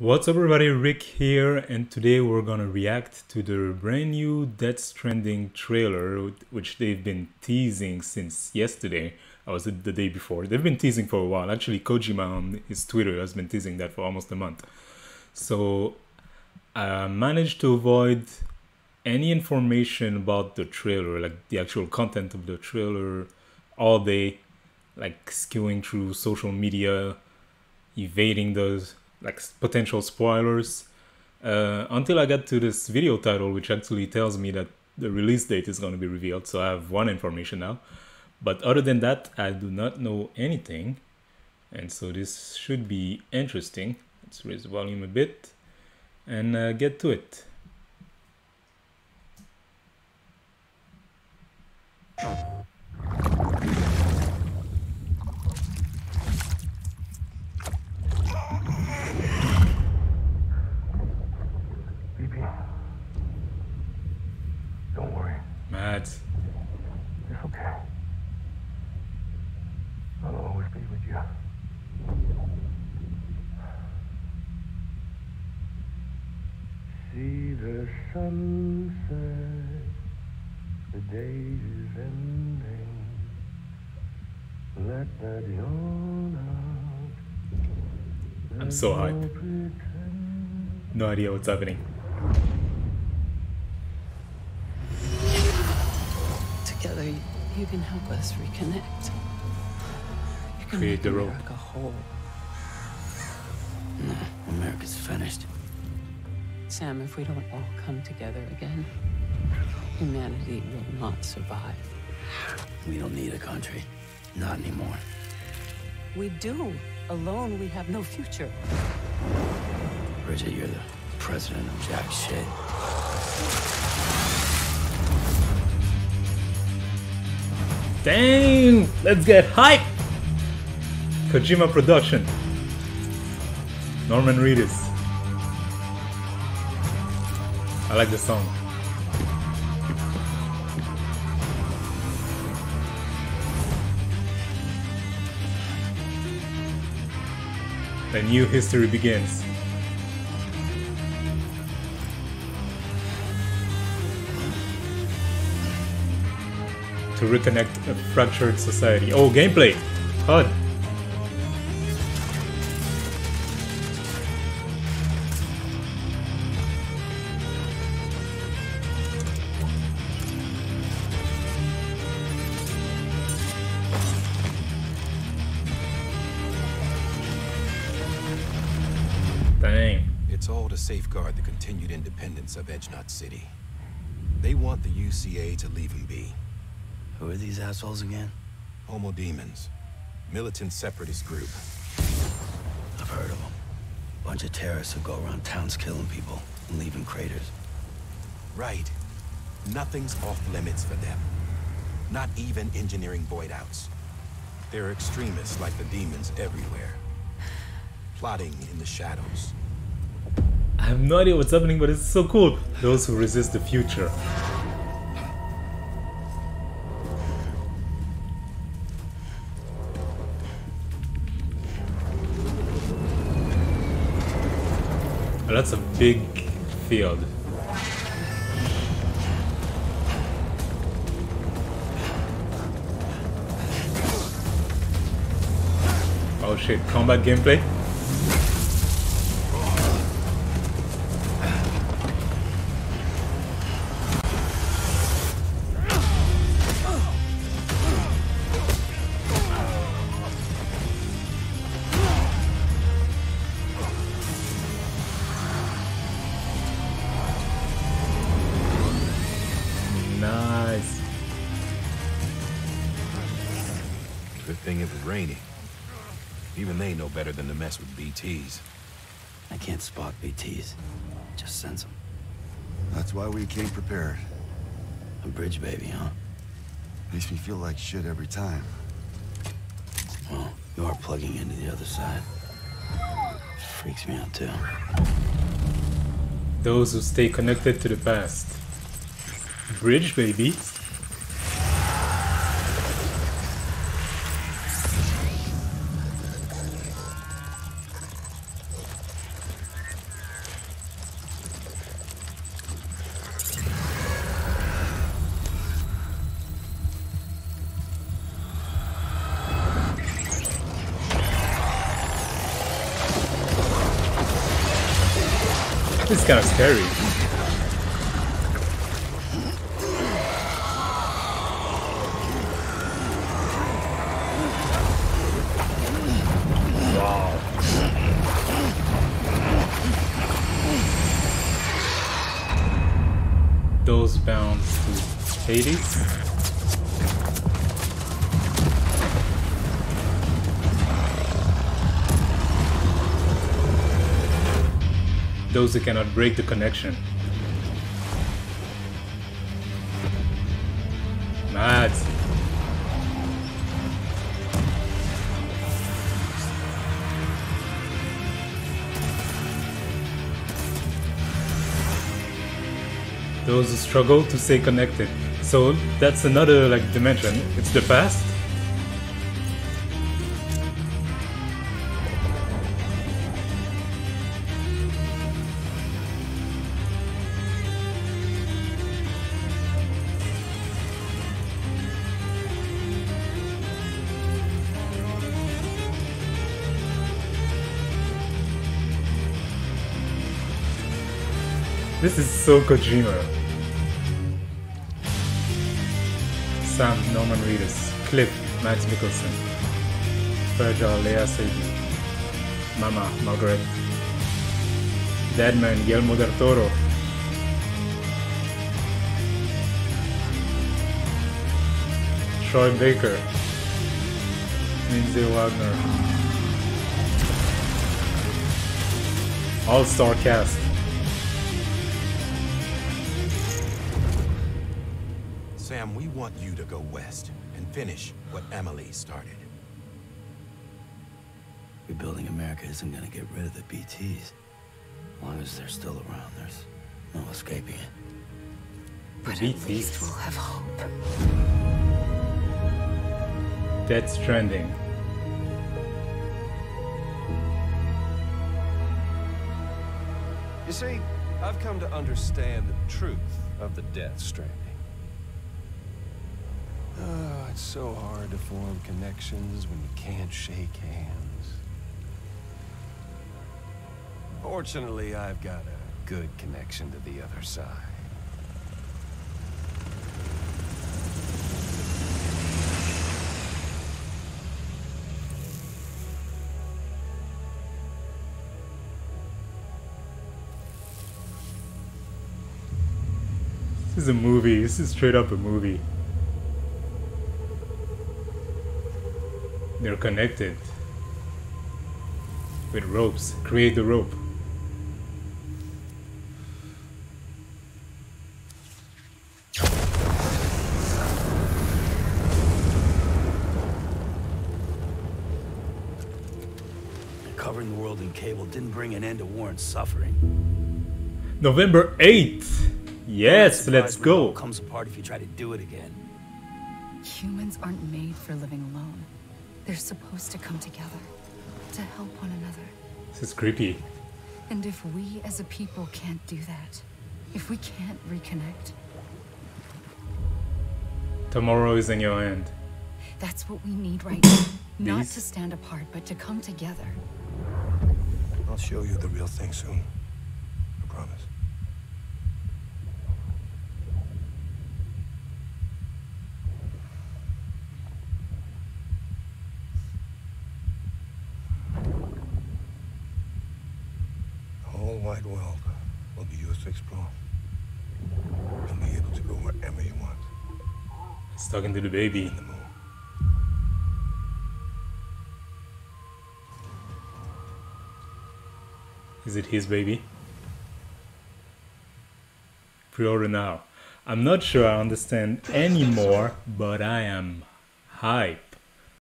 What's up everybody, Rick here, and today we're gonna react to the brand new Death Stranding trailer, which they've been teasing since yesterday. I was the day before. They've been teasing for a while. Actually, Kojima on his Twitter has been teasing that for almost a month. So I managed to avoid any information about the trailer, like the actual content of the trailer, all day, like skewing through social media, evading those like potential spoilers uh, until I got to this video title, which actually tells me that the release date is going to be revealed. So I have one information now. But other than that, I do not know anything. And so this should be interesting. Let's raise the volume a bit and uh, get to it. Matt. It's okay. I'll always be with you. See the sunset, the day is ending. Let that yawn out. I'm so hyped. No idea what's happening. Together, you can help us reconnect. You can Create make the rope. America whole. No, America's finished. Sam, if we don't all come together again, humanity will not survive. We don't need a country. Not anymore. We do. Alone, we have no future. Bridget, you're the president of jack shit. Dang! Let's get hype! Kojima Production. Norman Reedus. I like the song. The new history begins. To reconnect a fractured society. Oh, gameplay! HUD. Safeguard the continued independence of Edge Knot City. They want the UCA to leave him be. Who are these assholes again? Homo Demens. Militant separatist group. I've heard of them. Bunch of terrorists who go around towns killing people and leaving craters. Right. Nothing's off limits for them. Not even engineering void outs. They're extremists like the demons everywhere. Plotting in the shadows. I have no idea what's happening, but it's so cool. Those who resist the future. Oh, that's a big field. Oh shit, combat gameplay? Was raining. Even they know better than to mess with BTs. I can't spot BTs. Just sense them. That's why we came prepared. A bridge baby, huh? Makes me feel like shit every time. Well, you are plugging into the other side. Freaks me out too. Those who stay connected to the past. Bridge, baby. This is kind of scary. Those bound to Hades. Those who cannot break the connection. Mad. Those who struggle to stay connected. So that's another like dimension. It's the past. This is so Kojima. Sam Norman Reedus, Cliff Max Mikkelsen, Virgil Lea Seydoux, Mama Margaret, Deadman Guillermo del Toro, Troy Baker, Lindsay Wagner, All Star Cast. We want you to go west and finish what Amelie started. Rebuilding America isn't gonna get rid of the BTs. As long as they're still around, there's no escaping it. But at BTs. least we'll have hope. Death Stranding. You see, I've come to understand the truth of the Death Stranding. Oh, it's so hard to form connections when you can't shake hands. Fortunately, I've got a good connection to the other side. This is a movie. This is straight up a movie. They're connected with ropes. Create the rope. Covering the world in cable didn't bring an end to Warren's suffering. November 8th. Yes, let's Surprised when it all go. Comes apart if you try to do it again. Humans aren't made for living alone. They're supposed to come together to help one another. This is creepy. And if we as a people can't do that, if we can't reconnect, Tomorrow is in your hand. that's what we need right now. Not to stand apart, but to come together. I'll show you the real thing soon. I promise. The whole wide world will be yours to explore. You'll be able to go wherever you want. It's talking to the baby. In the moon. Is it his baby? Pre-order now. I'm not sure I understand anymore, but I am hyped.